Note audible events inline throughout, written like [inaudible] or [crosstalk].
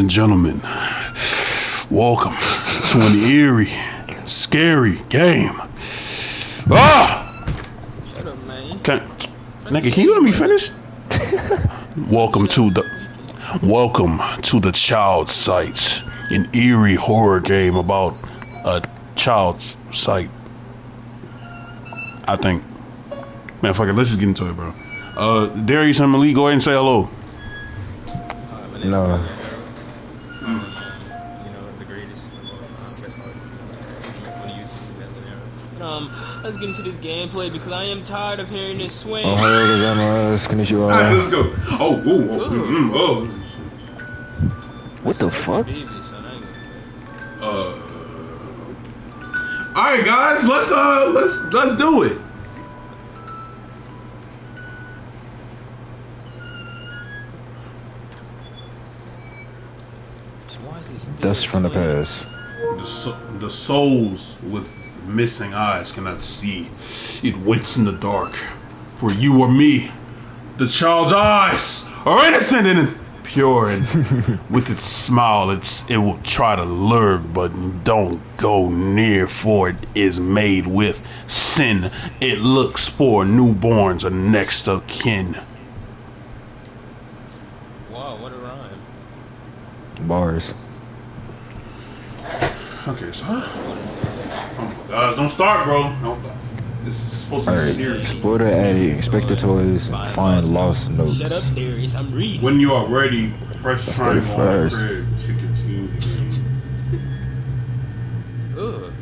Ladies and gentlemen, welcome to an eerie, scary game. Ah! Shut up, man. Can, nigga, can you let me finish? [laughs] welcome to the Welcome to the Child Sight, an eerie horror game about a child's sight. I think. Man, fuck it, let's just get into it, bro. Uh, Darius and Malik, go ahead and say hello. Alright, my No. Mario. You know, the greatest of all time. Best artist. On YouTube, that little But, um, let's get into this gameplay because I am tired of hearing this swing. Oh, hello, gozaimasu. Konnichiwa. Alright, let's go. Oh, ooh, oh, Ooh. mm, oh. What the fuck? Baby, son, I ain't gonna. Uh. All right, guys, let's uh, let's let's do it. Why is this Dust from the past. The so- the souls with missing eyes cannot see. It waits in the dark for you or me. The child's eyes are innocent and pure, and [laughs] with its smile, it's it will try to lure, but don't go near, for it is made with sin. It looks for newborns or next of kin. Wow, what a rhyme. Bars. Okay, so. Uh, don't start, bro. Don't start. This is supposed to be Alright. serious. Explore the attic, inspect the toys, and find lost notes. Shut up, Darius. I'm reading. When you are ready, press Let's triangle the first. crib to continue. [laughs] Ugh.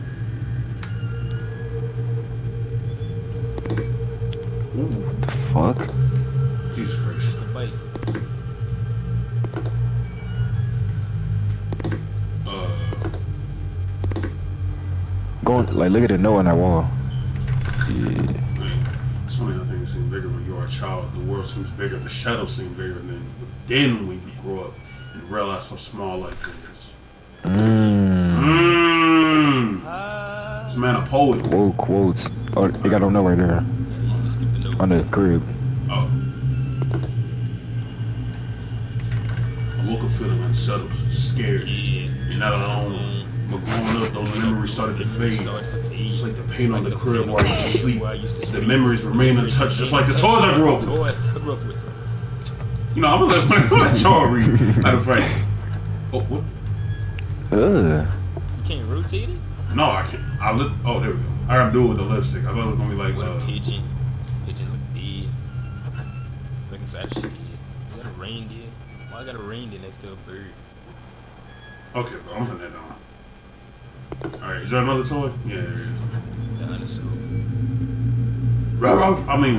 What the fuck? Go on, like, look at the note on that wall. Yeah. man, it's funny how things seem bigger when you are a child. The world seems bigger. The shadows seem bigger than then when you grow up and realize how small life is. Mmm. Mmm. Ah. This man a poet. Whoa, quotes. Oh, they got no note right there. Yeah, you skip the note. On the crib. Oh. I woke up feeling unsettled, scared. You're not alone. But growing up, those memories started to fade. Started to fade. Just like the paint on the crib paint where I used to sleep. where I used to The memories remain untouched, just like the toys I grew up with. I grew up with. You know, I'm gonna let, [laughs] I'm gonna let y'all read. Matter of fact. Oh, what? Ugh. You can't rotate it? No, I can't. I look. Oh, there we go. I gotta do it with the lipstick. I thought it was gonna be like. What a Uh, pigeon. Pigeon look dead. Look inside shit. Is that a reindeer? Why I got a reindeer next to a bird? okay, bro, I'm putting that down. All right, is there another toy? Yeah, there is. Dinosaur. Ruh, ruh. I mean,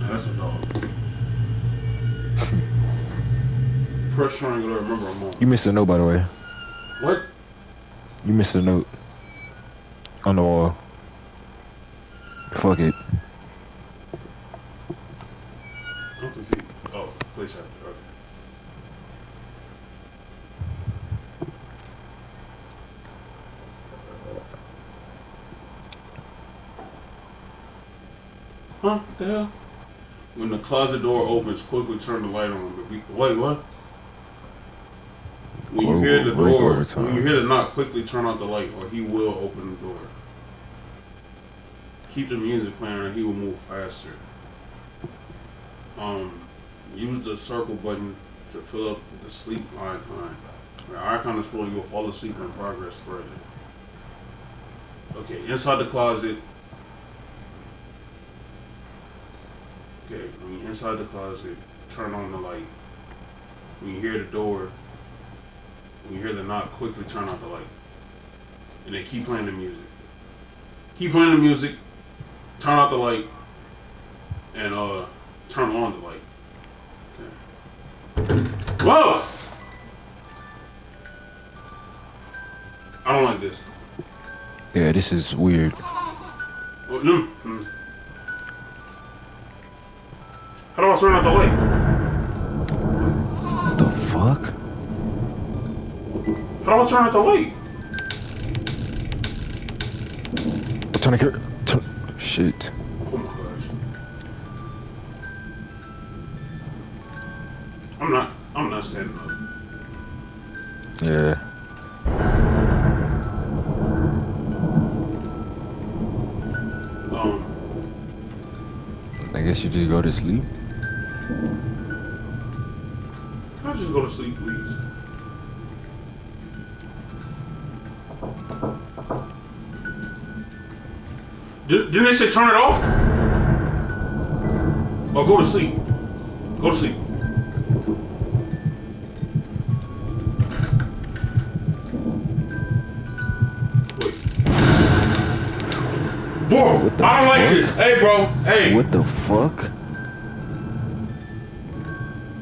no, that's a dog. Press triangle to remember I'm on. You missed a note, by the way. What? You missed a note. On the wall. Fuck it. I'm confused. Oh, place after. Okay. Huh? What the hell? When the closet door opens, quickly turn the light on. But Wait, what? When you hear the door, when you hear the knock, quickly turn out the light, or he will open the door. Keep the music playing, or he will move faster. Um, use the circle button to fill up the sleep icon. The icon is full, you will fall asleep in progress further. Okay, inside the closet. Okay, when you're inside the closet, turn on the light. When you hear the door, when you hear the knock, quickly turn off the light. And then keep playing the music. Keep playing the music, turn off the light, and uh, turn on the light. Okay. Whoa! I don't like this. Yeah, this is weird. Oh, no. mm. How do I turn out the light? What the fuck? How do I turn out the light? Turn cur- turn- Shit. Oh my gosh. I'm not. I'm not standing up. Yeah. I guess you just go to sleep. can I just go to sleep, please? Did, didn't they say turn it off? Or go to sleep? Go to sleep. Hey, bro. Hey. What the fuck?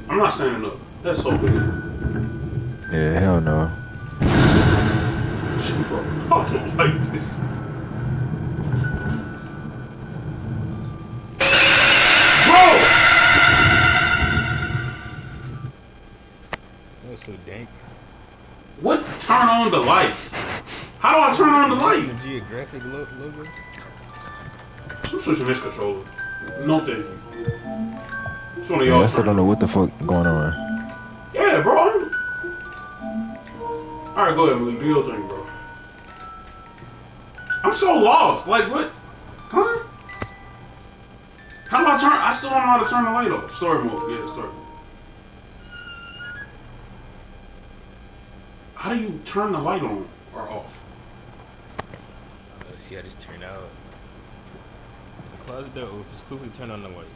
I'm not standing up. That's so weird. Yeah, hell no. Bro, [laughs] I don't like this. Bro! That was so dank. What turn on the lights? How do I turn on the The light? geographic lo- logo. I'm switching this controller. No thank you. It's one of Yeah, y'all. I still don't know what the fuck going on. Yeah, bro. Alright, go ahead, Malik. Do your thing, bro. I'm so lost. Like, what? Huh? How do I turn? I still don't know how to turn the light off. Story mode. Yeah, story mode. How do you turn the light on or off? Uh, let's see how this turned out. The closet door opens. Quickly turn on the light.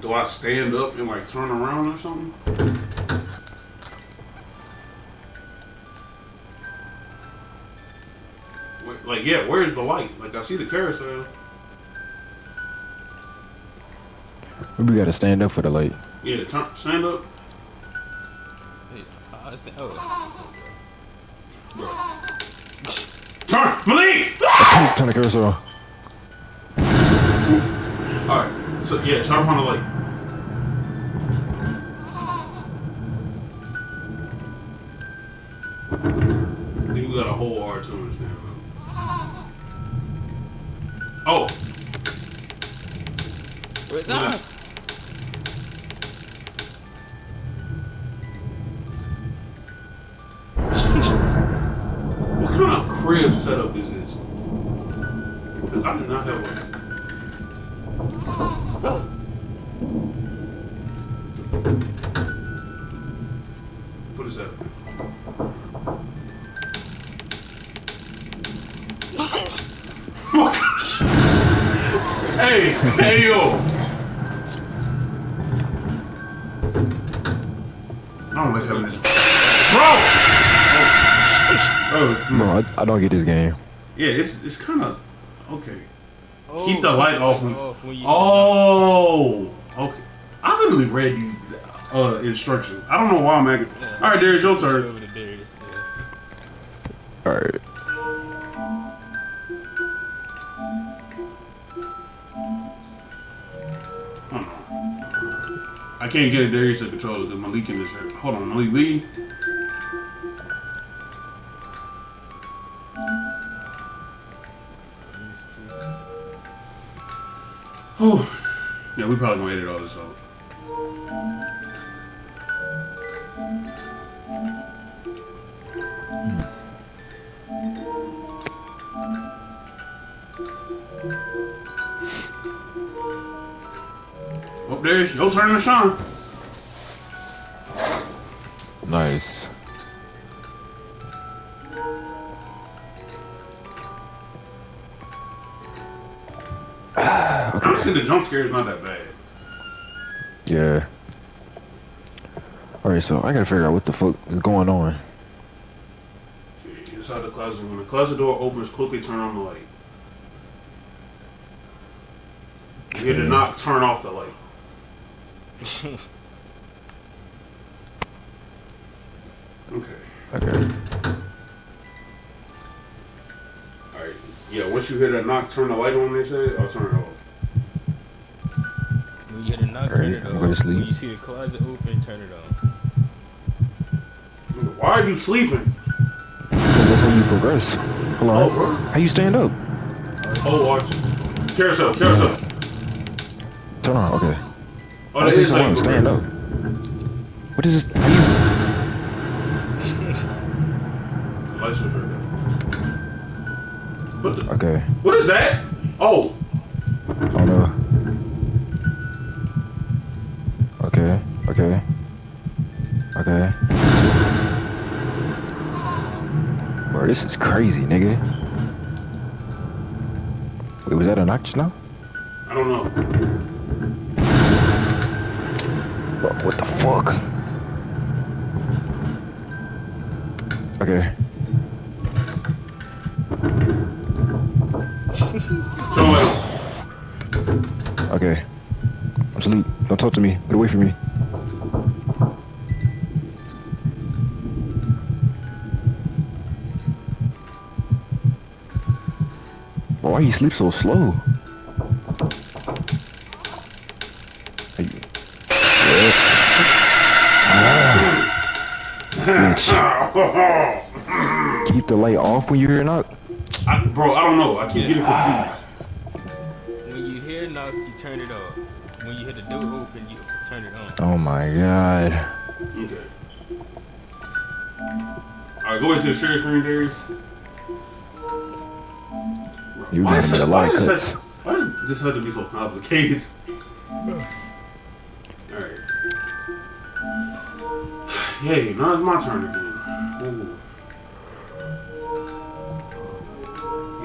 Do I stand up and like turn around or something? Wait, Like, yeah, where's the light? Like, I see the carousel. Maybe we gotta stand up for the light. Yeah, turn, stand up. Hey, uh, it's the, oh. Turn, Malik! Turn, turn the cursor off. Alright, so yeah, try to find the light. I think we got a whole R two to understand. Oh, Wait, ah! Hey, hey yo! I don't like having this. Bro! Oh, No, I, I don't get this game. yeah, it's it's kind of okay. Oh, Keep the light off when- when you. Oh, okay. I literally read these uh, instructions. I don't know why I'm acting. Yeah, All right, Darius, your turn. Over to I can't get a Darius to control because Malik in this. Hold on, Malik Lee. Whew. Yeah, we probably gonna edit all this out. There's your turn to shine. Nice. [sighs] okay. Honestly, the jump scare is not that bad. Yeah. Alright, so I gotta figure out what the fuck is going on. Inside the closet, when the closet door opens, quickly turn on the light. You hear the knock, turn off the light. Okay. Okay. Alright. Yeah, once you hear that knock, turn the light on, they say, I'll turn it off. when you hit a knock, turn Alright, it I'm off. going to sleep. When you see the closet open, turn it on. Why are you sleeping? So that's how you progress. Hello? Oh. How you stand up? Oh, watch. Carousel, carousel. Turn on, okay. Oh, that is some how water. you Stand up. What is this? [laughs] How you? What the? Okay. What is that? Oh, Oh no. Okay. Okay. Okay. Bro, this is crazy, nigga. Wait, was that an just now? I don't know. What the fuck? Okay. [laughs] Okay. I'm asleep. Don't talk to me. Get away from me. Why he sleep so slow? Hey, yeah. Ah, bitch. Keep the light off when you hear a knock. I, bro, I don't know. I keep getting confused. When you hear a knock, you turn it off. When you hear the door open, you turn it on. Oh my god. Okay. Alright, go into the share screen, Darius. You Why gotta is a lot why of does cuts. that- Why does this have to be so complicated? [sighs] [sighs] Yay, now it's my turn again. Ooh.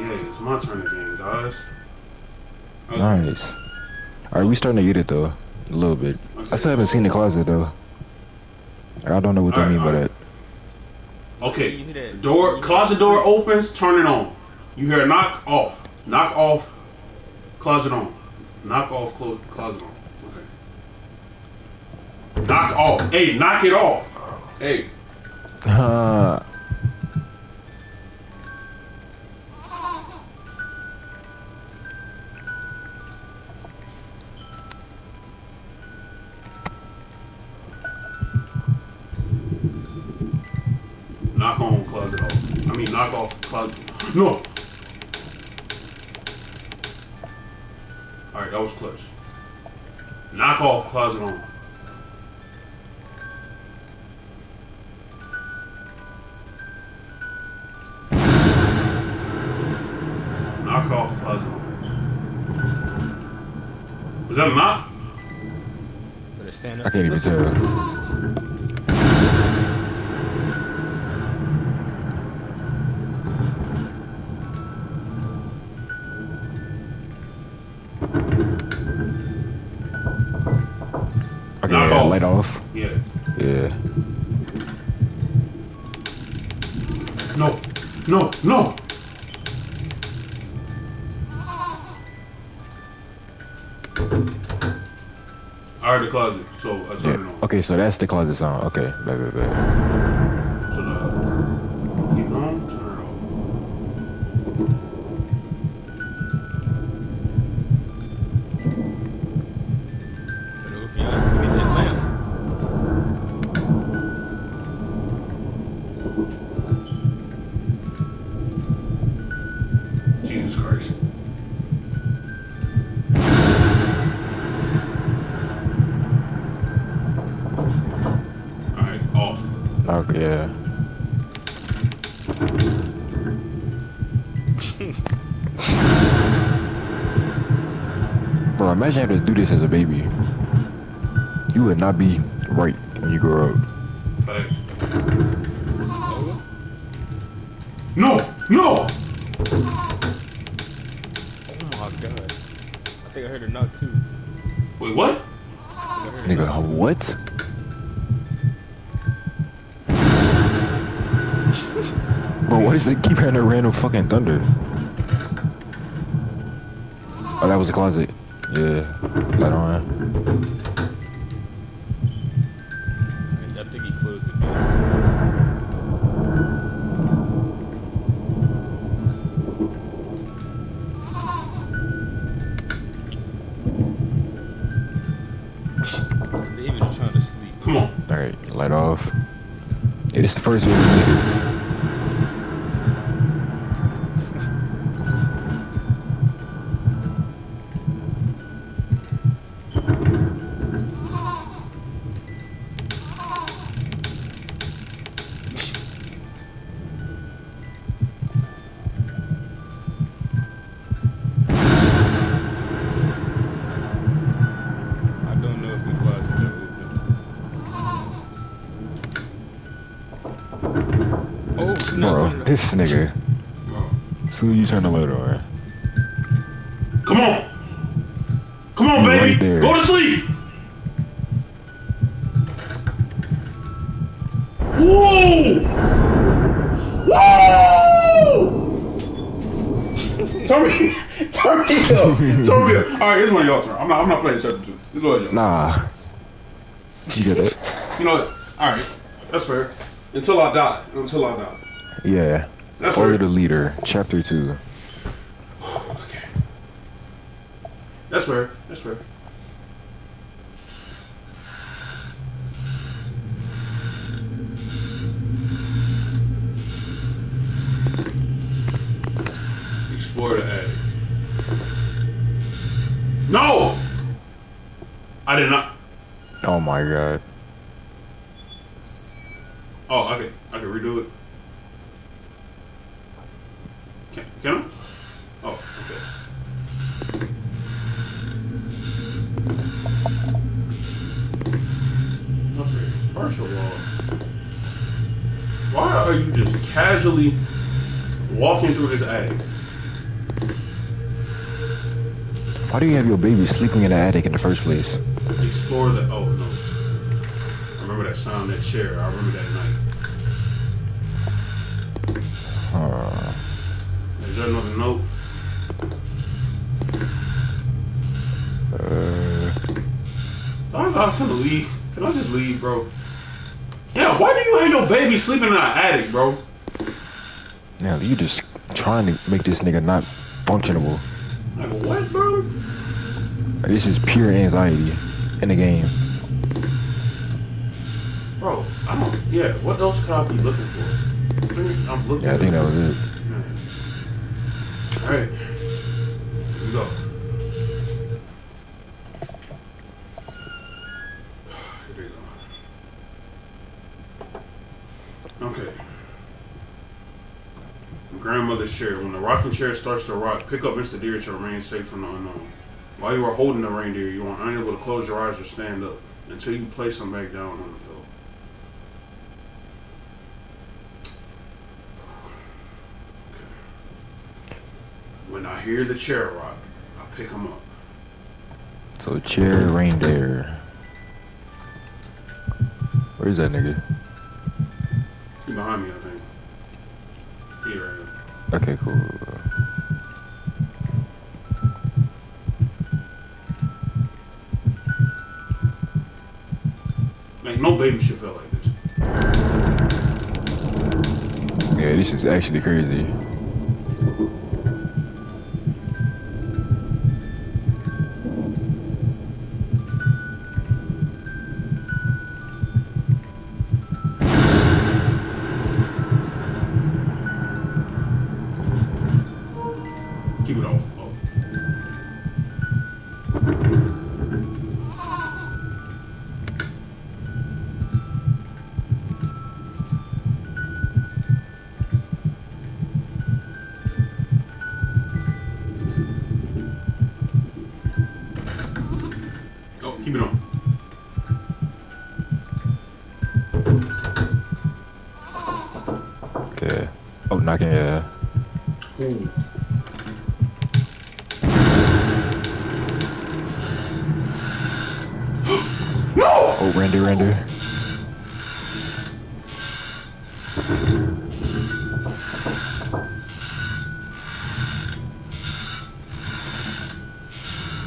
Yay, it's my turn again, guys. Okay. Nice. Alright, we starting to get it though. A little bit. I still haven't seen the closet though. I don't know what they Alright, mean by alright. You Okay. Door, closet door opens, turn it on. You hear a knock off. Knock off, closet on. Knock off, clo- closet on. Okay. Knock off. Hey, knock it off. Hey. Uh, Knock on closet off. I mean, knock off closet. No. All right, that was clutch. Knock off closet on. Was that a knock? Better stand I can't even tell. Okay, so that's the closet sound. Okay, bye, bye, bad. Yeah. Bro, imagine having to do this as a baby. You would not be right when you grow up. Facts. No! No! oh my god. I think I heard a knock too. Wait, what? I think I heard a Nigga, what? Why does it keep hearing that random fucking thunder? Oh, that was the closet. Yeah, light on. I think he closed it. David is trying to sleep. Come on. Alright, light off. It is the first one this nigga. Bro. As soon as you turn the light on. Come on. Come on, You're baby. right there. Go to sleep. Whoa! Whoa! [laughs] turn me, turn me up, turn me up. All right, here's one of y'all turn. I'm not, I'm not playing chapter two. This one of y'all. Nah. You get it? You know what? All right, that's fair. Until I die. Until I die. Yeah. That's Follow fair. the leader, chapter two. Okay. That's fair. That's fair. Explore the attic. No! I did not. Oh my god. Oh, I can, I can redo it. Can, can I? Oh, okay. Okay, first of all, why are you just casually walking through this attic? Why do you have your baby sleeping in the attic in the first place? Explore the. Oh no! I remember that sound, that chair. I remember that night. Uh, Is there another note? uh, I'm, I'm finna leave. Can I just leave, bro? Yeah, why do you have your baby sleeping in an attic, bro? now you just trying to make this nigga not functionable. Like, what, bro? Like, this is pure anxiety in the game. Bro, I don't. Yeah, what else could I be looking for? I'm looking. Yeah, I think that was it. We go. Here we go. Okay. Grandmother's chair. When the rocking chair starts to rock, pick up Mr. Deer to remain safe from the unknown. While you are holding the reindeer, you are unable to close your eyes or stand up until you place them back down on the pillow. When I hear the chair rock, I pick them up. So chair reindeer. Where's that nigga? He behind me, I think. He right here. Okay, cool. Like, no baby should feel like this. Yeah, this is actually crazy. Oh, knocking, yeah. [gasps] No! Oh, render, render.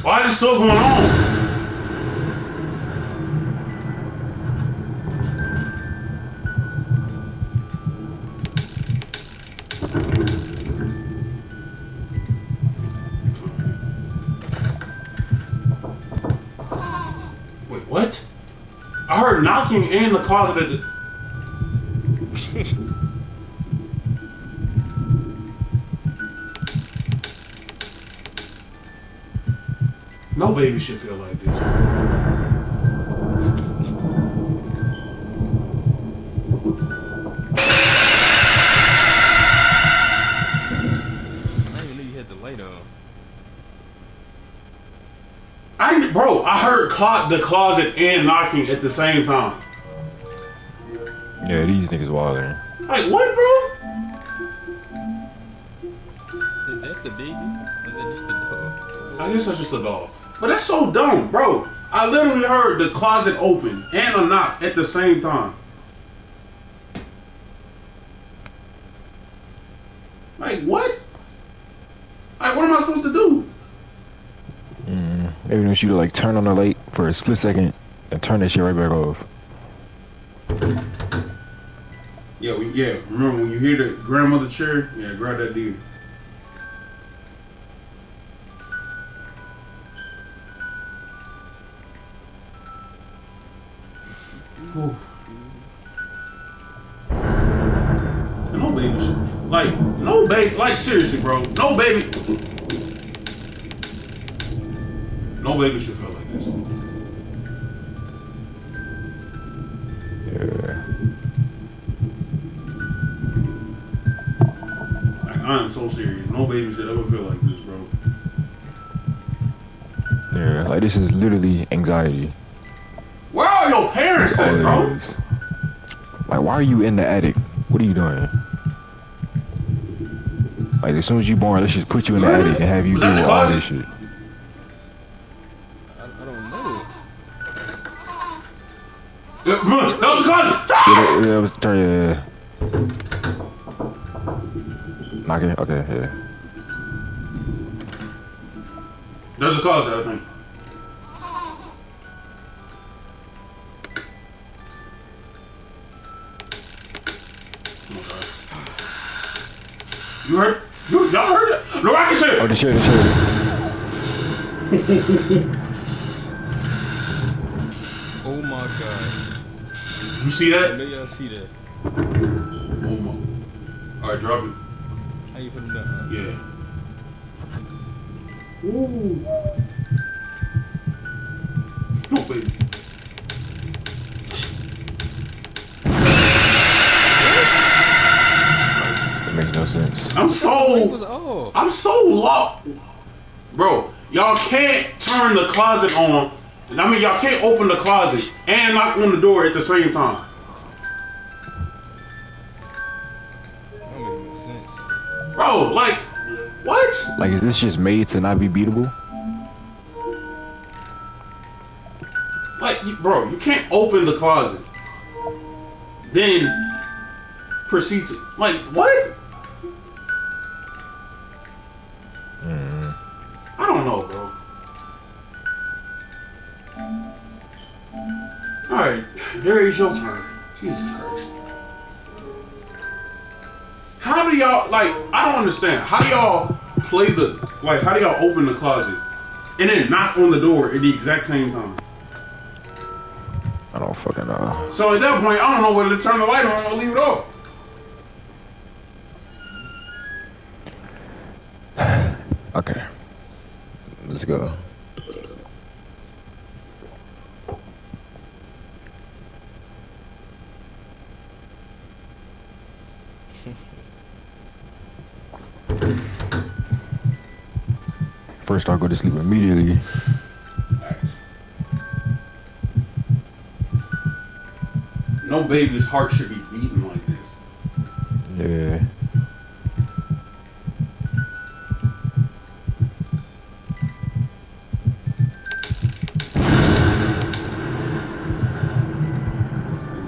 Why is it still going on? Knocking in the closet. [laughs] No baby should feel caught the closet and knocking at the same time. Yeah, these niggas wilding. Like what, bro? Is that the baby? Or is that just the dog? I guess that's just the dog. But that's so dumb, bro. I literally heard the closet open and a knock at the same time. Like what? Mm, maybe want you to like turn on the light for a split second and turn that shit right back off. Yeah, we, yeah. Remember when you hear the grandmother chair? Yeah, grab that dude. Ooh. No baby. Like, no baby. Like, seriously, bro. No baby. No baby should feel like this. Yeah. Like, I am so serious. No baby should ever feel like this, bro. Yeah, like this is literally anxiety. Where are your parents That's at, bro? is. Like, why are you in the attic? What are you doing? Like, as soon as you born, let's just put you in the attic and have you Was do all this shit. Look, that was the. Yeah, yeah, it was turn. Yeah. Knock it. Okay. Yeah. There's a closet, I think. Oh, You heard? You, y'all heard that? The rocket ship! Oh, the shit. The shit. [laughs] Oh my god. You see that? I that? know y'all see that. Oh my. Alright, drop it. How you put them down? Yeah. Ooh. No, baby. It makes no sense. I'm so. off. I'm so locked. Bro, y'all can't turn the closet on. I mean, y'all can't open the closet and knock on the door at the same time. That don't no sense. Bro, like, what? Like, is this just made to not be beatable? Like, bro, you can't open the closet. Then proceed to. Like, what? Mm. I don't know, bro. Alright, Darius, your turn. Jesus Christ. How do y'all, like, I don't understand. How do y'all play the, like, how do y'all open the closet and then knock on the door at the exact same time? I don't fucking know. So at that point, I don't know whether to turn the light on or leave it off. [sighs] Okay. Let's go. First, I'll go to sleep immediately. No baby's heart should be beating like this. Yeah.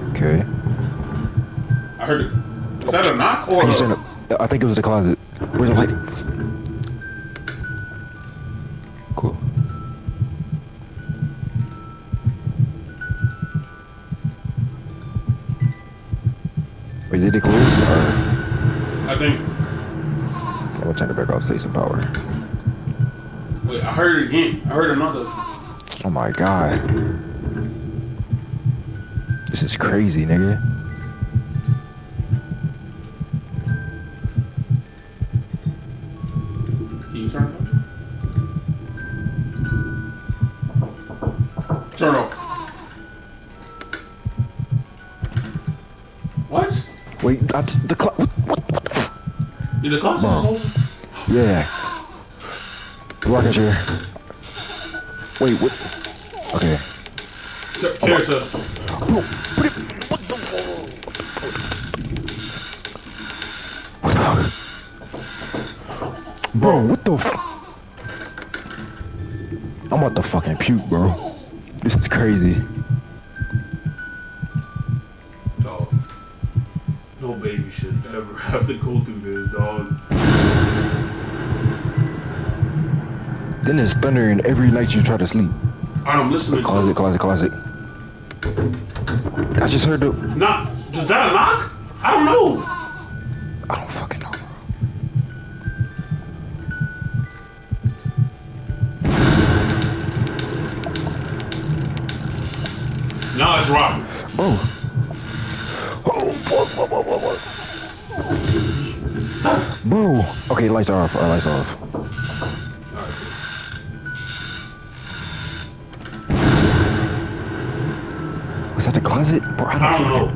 Okay. I heard it. Is that a knock or? I just turned up. I think it was the closet. Where's the light? Wait, did it close? Or I think. I'm gonna turn it back off, save some power. Wait, I heard it again. I heard another. Oh my god. This is crazy, nigga. Yeah. Rocking chair. Wait, what? Okay. Care, sir. Bro, put. What the fuck? Bro, what the f- I'm about to fucking puke, bro. It's thundering every night you try to sleep. I'm listening Closet, to closet, closet. I just heard the. Knock. Is that a knock? I don't know. I don't fucking know, bro. Now it's Robert. Bro. Oh, fuck, what, what, what, what? Bro. Okay, lights are off. Our lights are off. Was closet? Bro, I don't, I don't know.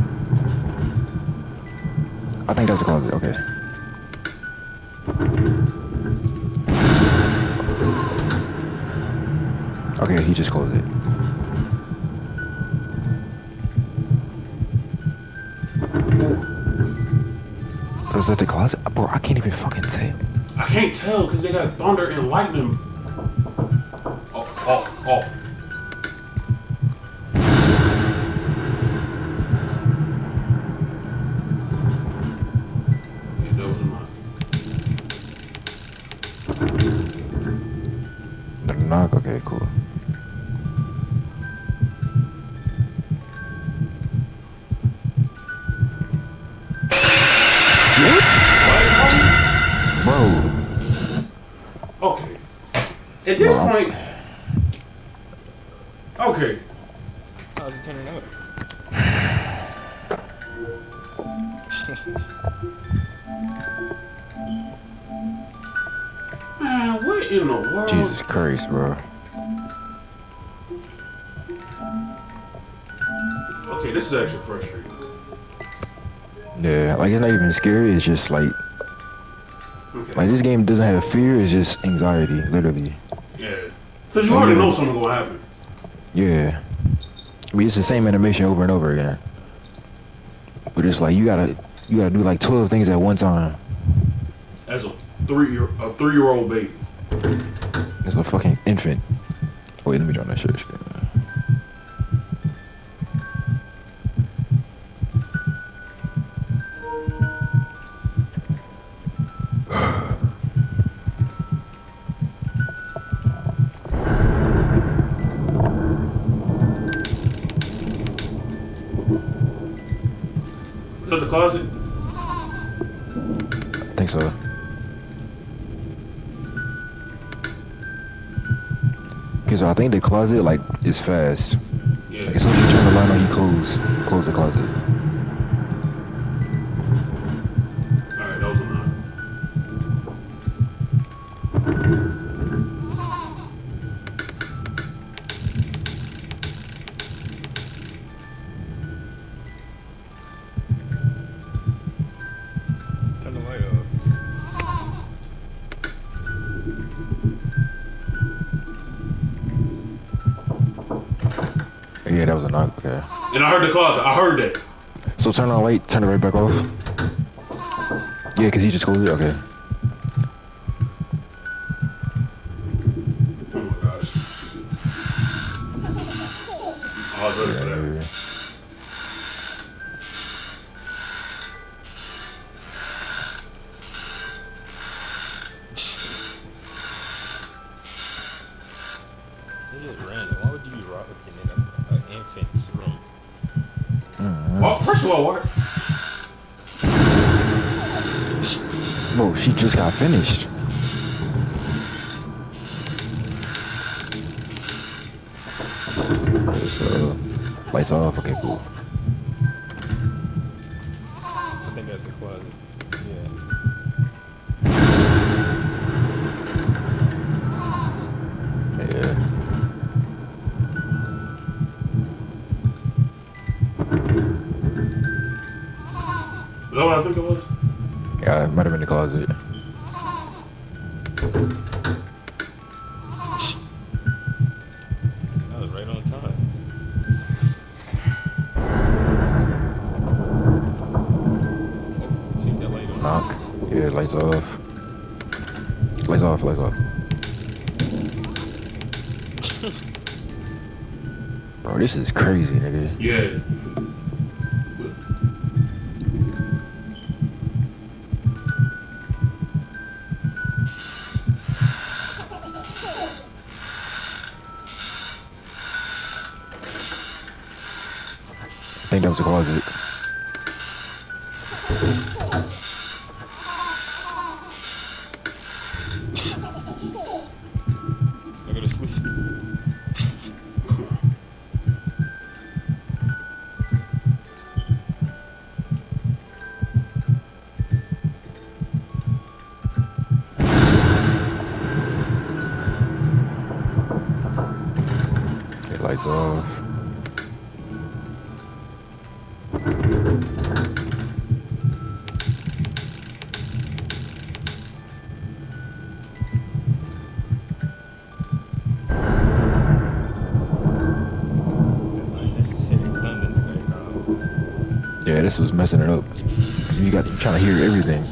I think that was the closet. Okay. Okay, he just closed it. Was that the closet? Bro, I can't even fucking say. I can't tell because they got thunder and lightning. Off, off, off. Man, what in the world? Jesus Christ, bro. Okay, this is actually frustrating. Yeah, like it's not even scary, it's just like Okay. like this game doesn't have fear, it's just anxiety, literally. yeah. Because you already know something gonna happen. Yeah. I mean it's the same animation over and over again. But it's like you gotta you gotta do like twelve things at one time. As a three year a three year old baby. As a fucking infant. Wait, let me join that shit. Think the closet like is fast. Yeah. Like as soon as you turn the light on, you close close the closet. Yeah, that was a knock. Okay. And I heard the closet. I heard that. So turn on light, turn it right back off. Yeah, cause he just closed it. Okay. Finished. Okay, so lights off. Okay, cool. I think that's the closet. Yeah. Yeah. Is that what I think it was? Yeah, it might have been the closet. This is crazy, nigga. Yeah. I think that was a closet. I Yeah, this was messing it up. You got trying to hear everything.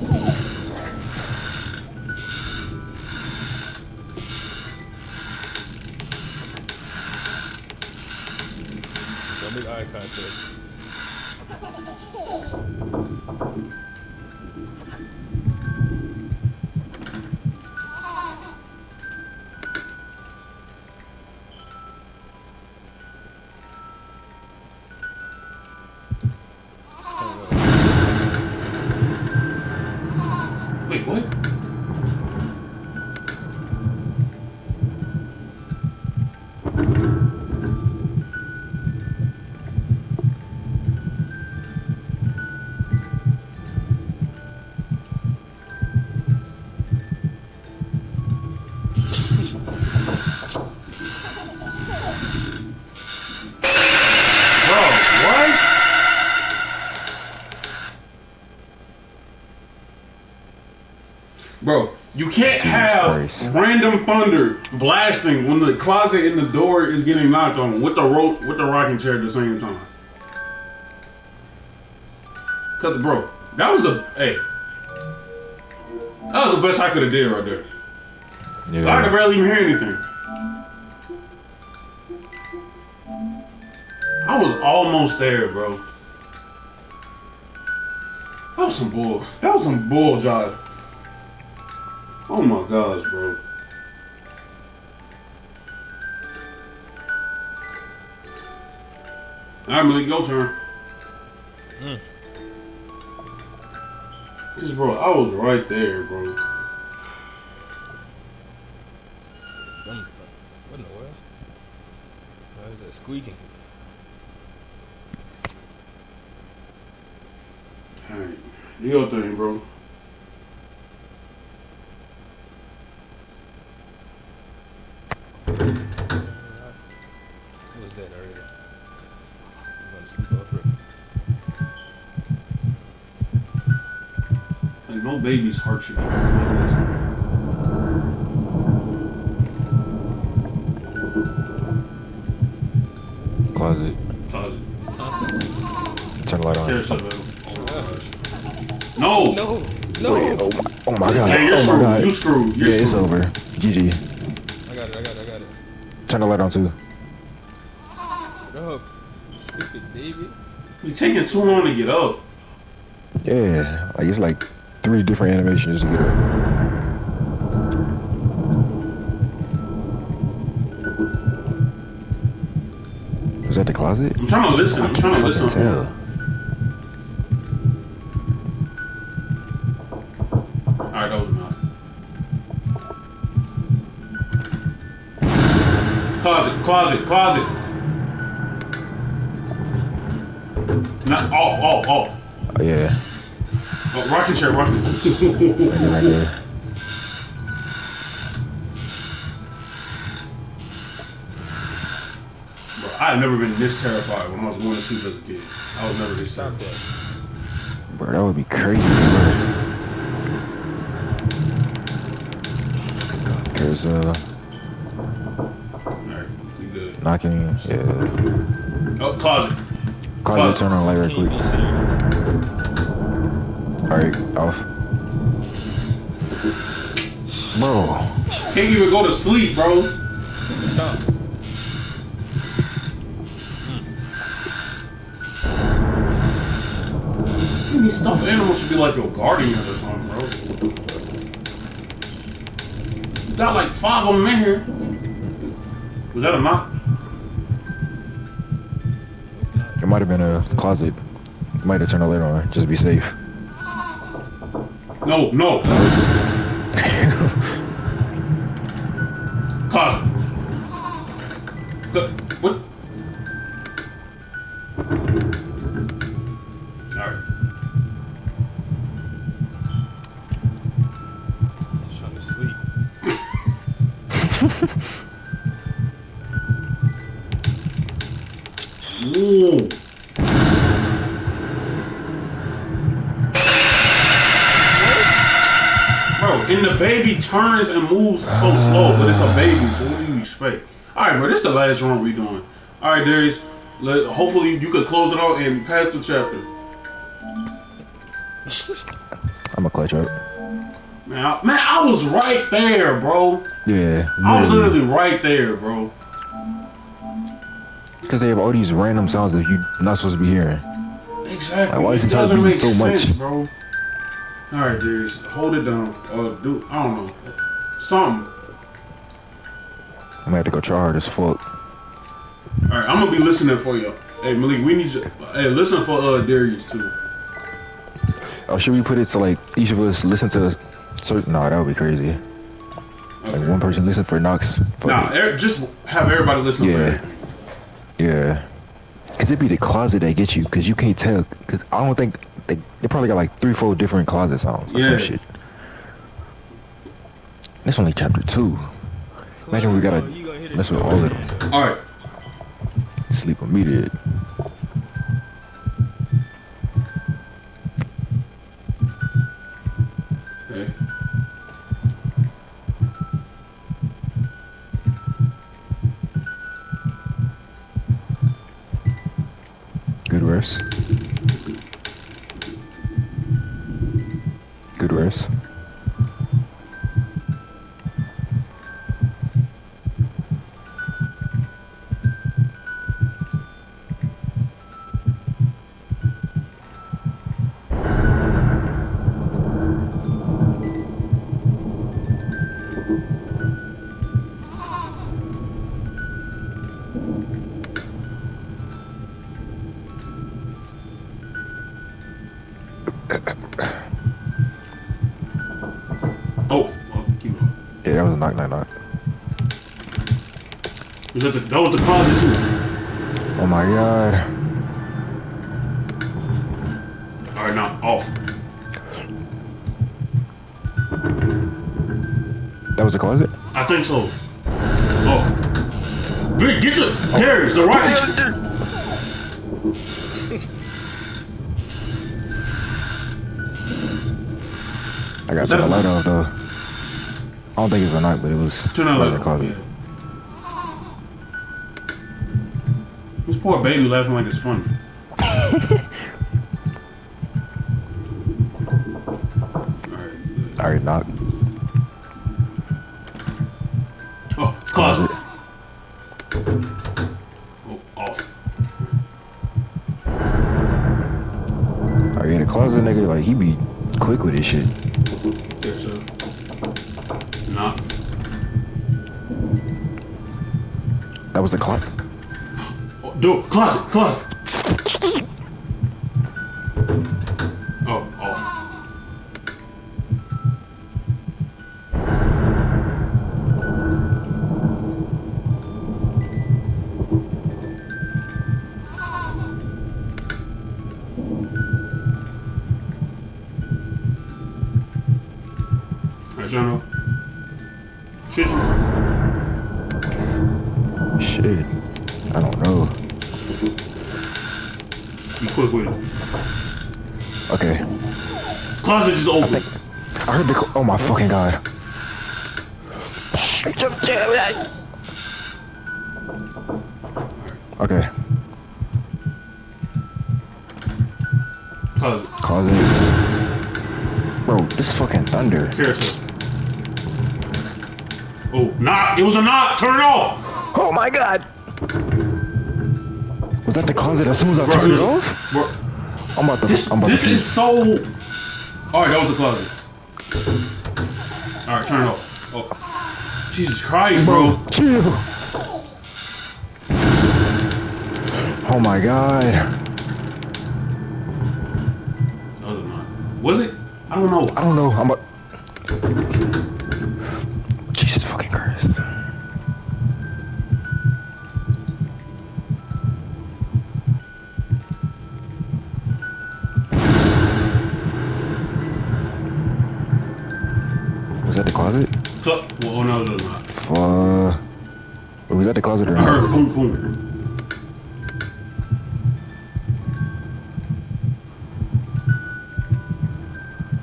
Random thunder blasting when the closet in the door is getting knocked on with the rope with the rocking chair at the same time. Cause bro, that was the hey. That was the best I could have did right there. I could barely even hear anything. I was almost there, bro. That was some bull. That was some bull jive. Oh my gosh, bro. Alright, Malik, go turn. Mm. Bro, I was right there, bro. What in the world? Why is that squeaking? Alright, do your thing, bro. Like no baby's heart should be like this. Closet. Closet. Turn the light on. Chair set up. No. No! Wait, No! oh my, oh my god. Yeah, you're oh my god. You screwed. You're yeah, it's over. GG. I got it, I got it, I got it. Turn the light on too. Get up. Stupid baby. You're taking too long to get up. Yeah, like it's like three different animations to get up. Was that the closet? I'm trying to listen. I'm trying to listen. tell. Closet, closet, closet. Rocking chair, rocking. right there, right I've never been this terrified when I was going to sleep as a kid. I was never this Stop terrified. that. Bro, that would be crazy. Bro. There's uh Alright, we good. knocking. Yeah. Oh, closet. Closet. Turn on the light right quick. Be serious. All right, off. Bro. Can't even go to sleep, bro. Stop. Hmm. These stuffed animals should be like your guardian or something, bro. You got like five of them in here. Was that a knock? It might have been a closet. Might have turned the light on. Just be safe. No, no. [laughs] Closet. The, turns and moves so slow, but it's a ah. baby, so what do you expect? Alright, bro, this is the last round we doing. Alright, Darius, let, hopefully you could close it out and pass the chapter. I'm a clutch up. Man, I, man, I was right there, bro. Yeah. I was literally right there, bro. Because they have all these random sounds that you're not supposed to be hearing. Exactly. Like, why is it it to doesn't make so sense, much? bro. Alright, Darius, hold it down. Uh, do I don't know, something. I'm gonna have to go try hard as fuck. Alright, I'm gonna be listening for you. Hey Malik, we need you. Hey, listen for uh Darius too. Oh, should we put it to like each of us listen to certain? Nah, that would be crazy. Like one person listen for knocks. Nah, er, just have everybody listen Yeah. for Yeah. Cause it be the closet that gets you, cause you can't tell. Cause I don't think they they probably got like three, four different closet sounds or Yeah. some shit. That's only chapter two. Imagine we gotta So you gonna hit it mess with all of them. Alright. Sleep immediate. Okay. Good rest. Good Yeah, that was a knock, knock, knock. Was that the that was the closet too? Oh my god. Alright, now off. That was a closet? I think so. Oh. Big, get the Darius, the right. I got to turn the light off though. I don't think it was a knock, but it was Turn in light the closet. Yeah. This poor baby laughing like it's funny. Alright. [laughs] Alright, knock. Oh, closet. Oh, off. Alright, yeah, the closet nigga, like, he be quick with his shit. That was the clock. [gasps] Oh, do closet, closet. Oh, off. Alright, General. Shit. Shit. I don't know. Be quick with it. Okay. Closet just open. I heard the. Oh my fucking god. Okay. Closet. Closet. Bro, this fucking thunder. Carousel. Oh, knock! It was a knock. Turn it off. Oh my god! Was that the closet as soon as I Bro, turned it it off? Bro, I'm about to. this I'm about this to. is so. All right, that was the closet. All right, turn it off. Oh, Jesus Christ, bro. Chill. Oh my god. That was. Was it? I don't know. I don't know. I'm a. Uh, Cl- well, no, not. Fuck. Wait, was that the closet or not? boom, boom.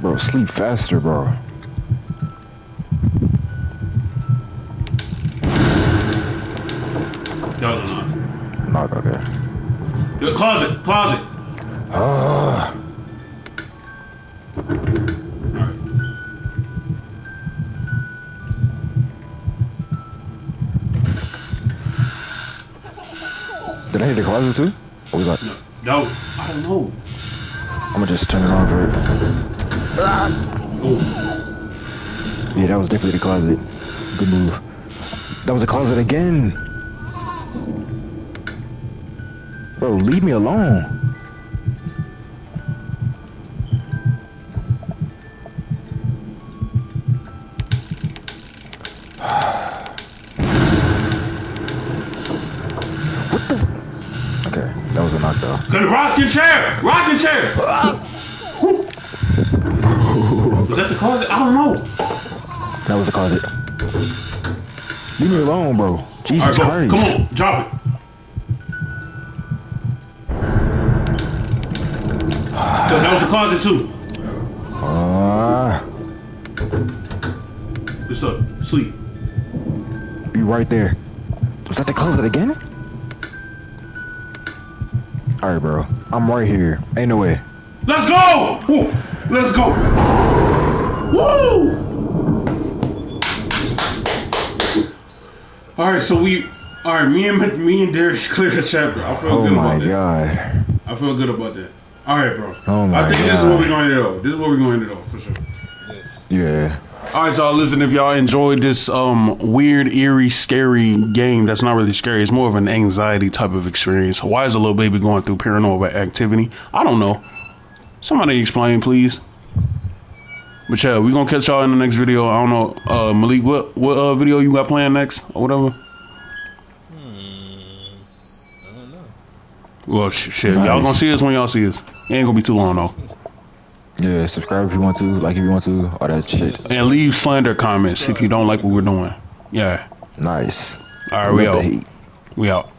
Bro, sleep faster, bro. That was a knock. Knock, okay. Closet, closet. Did I hit the closet too? Or was that? No, was, I don't know. I'm gonna just turn it on for it. Oh, Yeah, that was definitely the closet. Good move. That was a closet again. Bro, leave me alone. That was a closet. Leave me alone, bro. Jesus right, go. Christ. Come on, drop it. [sighs] Good, that was the closet too. Ah, Good stuff. Sleep. be right there. Was that the closet again? All right, bro. I'm right here. Ain't no way. Let's go. Woo. Let's go. Woo. All right, so we. All right, me and me and Darius cleared the chapter. I feel Oh good about that. Oh my god. I feel good about that. All right, bro. Oh my I think this is what we're going to do. This is what we're going to do for sure. Yes. Yeah. All right, y'all. Listen, if y'all enjoyed this um weird, eerie, scary game, that's not really scary. It's more of an anxiety type of experience. Why is a little baby going through paranormal activity? I don't know. Somebody explain, please. But yeah, we gonna catch y'all in the next video. I don't know, uh, Malik, what what uh, video you got planned next or whatever? Hmm. I don't know. Well, sh- shit, y'all gonna see us when y'all see us. It ain't gonna be too long though. Yeah, subscribe if you want to, like if you want to, all that shit. And leave slander comments if you don't like what we're doing. Yeah. Nice. All right, we Love out. We out.